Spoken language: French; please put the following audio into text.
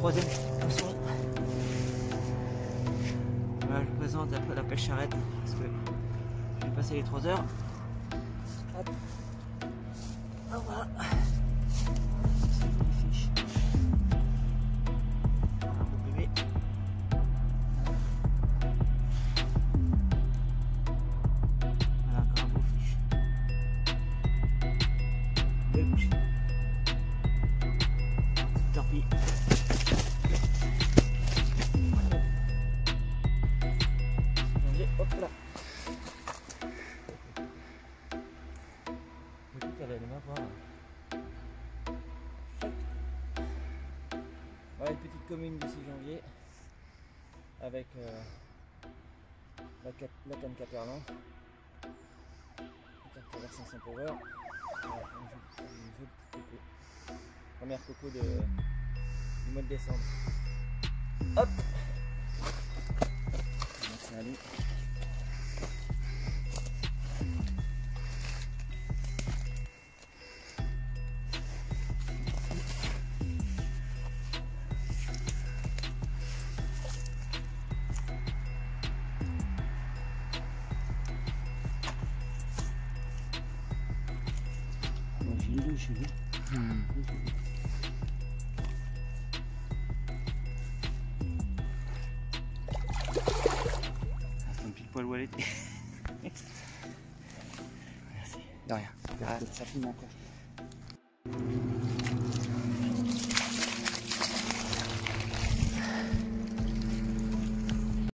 troisième poisson. Voilà, je vous présente après la pêche charrette parce que j'ai passé les 3 heures. Hop. Ah, voilà. C'est une hop là. Voilà une petite commune d'ici janvier avec euh, la, canne Caperlan. La travers 500 power. Voilà, un joli- un joli petit coco. Première coco de, du mois de décembre. Hop. Bon, j'ai eu deux cheveux. Poil était. Merci. De rien. Ça filme encore.